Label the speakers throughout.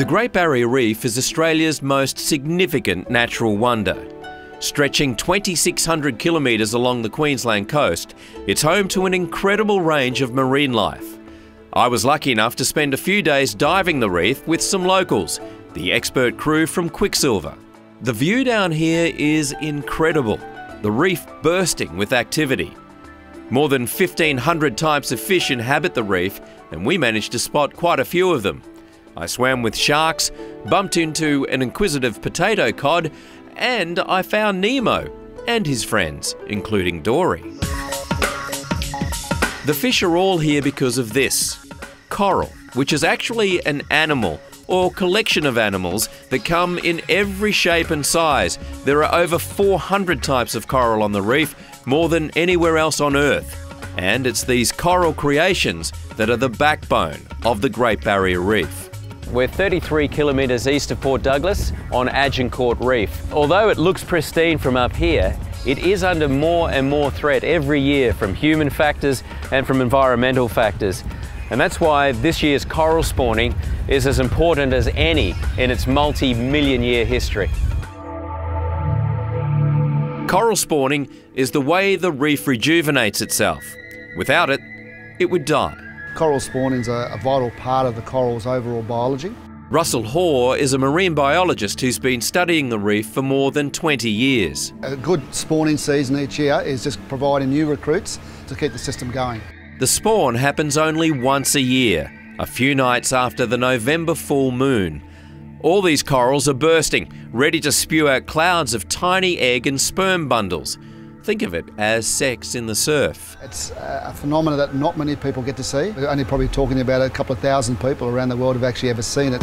Speaker 1: The Great Barrier Reef is Australia's most significant natural wonder. Stretching 2,600 kilometres along the Queensland coast, it's home to an incredible range of marine life. I was lucky enough to spend a few days diving the reef with some locals, the expert crew from Quicksilver. The view down here is incredible, the reef bursting with activity. More than 1,500 types of fish inhabit the reef, and we managed to spot quite a few of them. I swam with sharks, bumped into an inquisitive potato cod, and I found Nemo and his friends, including Dory. The fish are all here because of this coral, which is actually an animal or collection of animals that come in every shape and size. There are over 400 types of coral on the reef, more than anywhere else on Earth. And it's these coral creations that are the backbone of the Great Barrier Reef.
Speaker 2: We're 33 kilometres east of Port Douglas on Agincourt Reef. Although it looks pristine from up here, it is under more and more threat every year from human factors and from environmental factors. And that's why this year's coral spawning is as important as any in its multi-million year history.
Speaker 1: Coral spawning is the way the reef rejuvenates itself. Without it, it would die.
Speaker 3: Coral spawning is a, a vital part of the coral's overall biology.
Speaker 1: Russell Hoare is a marine biologist who's been studying the reef for more than 20 years.
Speaker 3: A good spawning season each year is just providing new recruits to keep the system going.
Speaker 1: The spawn happens only once a year, a few nights after the November full moon. All these corals are bursting, ready to spew out clouds of tiny egg and sperm bundles. Think of it as sex in the surf.
Speaker 3: It's uh, a phenomenon that not many people get to see. We're only probably talking about a couple of thousand people around the world have actually ever seen it.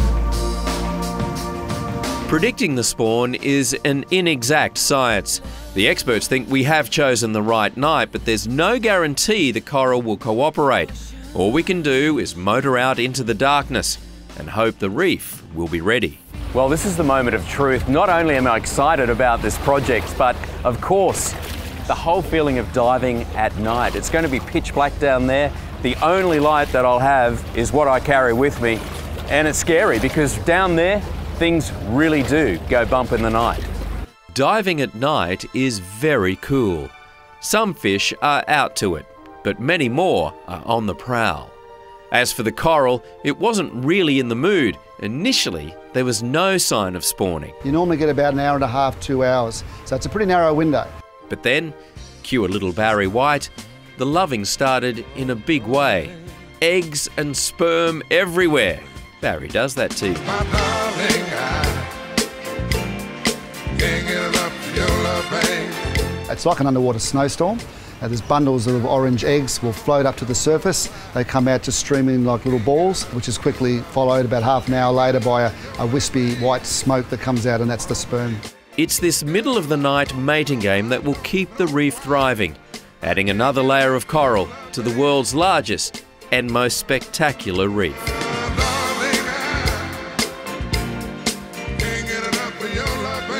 Speaker 1: Predicting the spawn is an inexact science. The experts think we have chosen the right night, but there's no guarantee the coral will cooperate. All we can do is motor out into the darkness and hope the reef will be ready.
Speaker 2: Well, this is the moment of truth. Not only am I excited about this project, but of course, the whole feeling of diving at night. It's going to be pitch black down there. The only light that I'll have is what I carry with me. And it's scary because down there, things really do go bump in the night.
Speaker 1: Diving at night is very cool. Some fish are out to it, but many more are on the prowl. As for the coral, it wasn't really in the mood. Initially, there was no sign of spawning.
Speaker 3: You normally get about an hour and a half, two hours, so it's a pretty narrow window.
Speaker 1: But then, cue a little Barry White, the loving started in a big way. Eggs and sperm everywhere. Barry does that to you.
Speaker 3: It's like an underwater snowstorm. Uh, there's bundles of orange eggs will float up to the surface. They come out just streaming like little balls, which is quickly followed about half an hour later by a, a wispy white smoke that comes out, and that's the sperm.
Speaker 1: It's this middle of the night mating game that will keep the reef thriving, adding another layer of coral to the world's largest and most spectacular reef. Love,